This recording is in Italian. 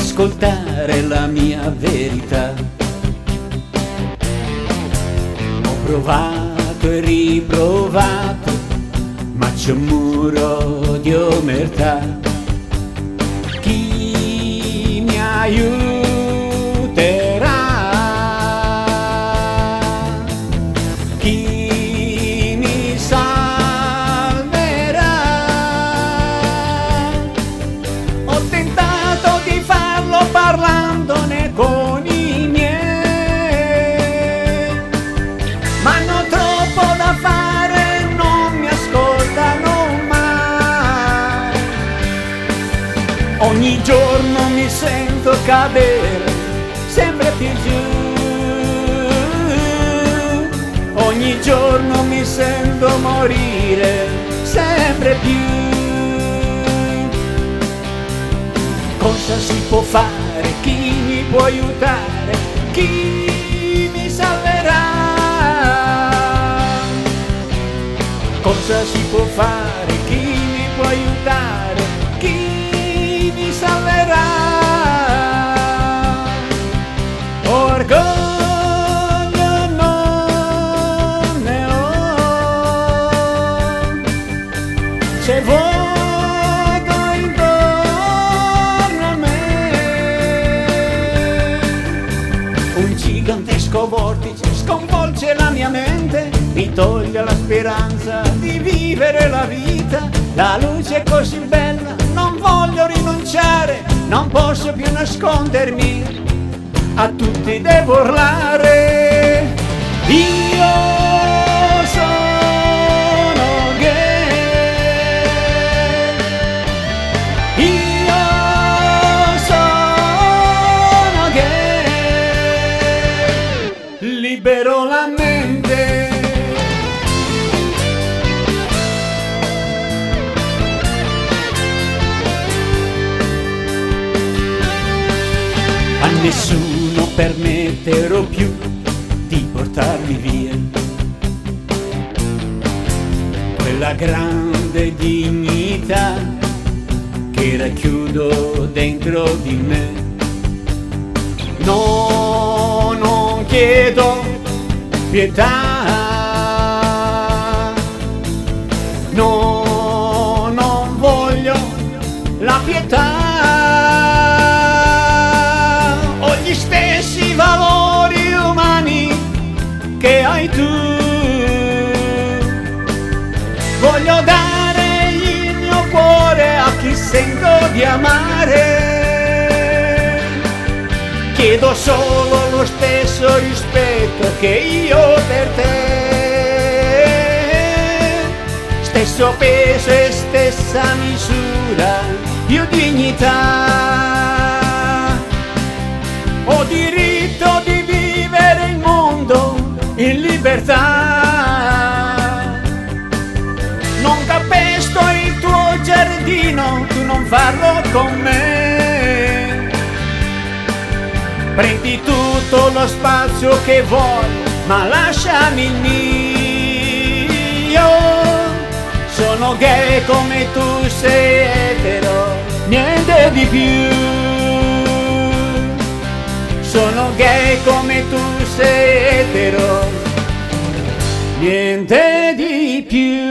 ascoltare la mia verità. Ho provato e riprovato, ma c'è un muro di omertà. Chi mi aiuterà? Giorno mi sento cadere sempre più giù. Ogni giorno mi sento morire sempre più. Cosa si può fare? Chi mi può aiutare? Chi mi salverà? Cosa si può fare? Chi mi può aiutare? Chi salverà? Orgoglio non ne ho se vuoto intorno a me un gigantesco vortice sconvolge la mia mente mi toglie la speranza di vivere la vita la luce è così bella non posso più nascondermi a tutti devo urlare. Io sono gay. Io sono gay. Libero la mente nessuno permetterò più di portarmi via quella grande dignità che racchiudo dentro di me. No, non chiedo pietà, di amare. Chiedo solo lo stesso rispetto che io per te. Stesso peso e stessa misura, più dignità. Ho diritto di vivere il mondo in libertà. Non capesto il tuo giardino, non farlo con me. Prendi tutto lo spazio che vuoi, ma lasciami il mio. Sono gay come tu sei etero, niente di più. Sono gay come tu sei etero, niente di più.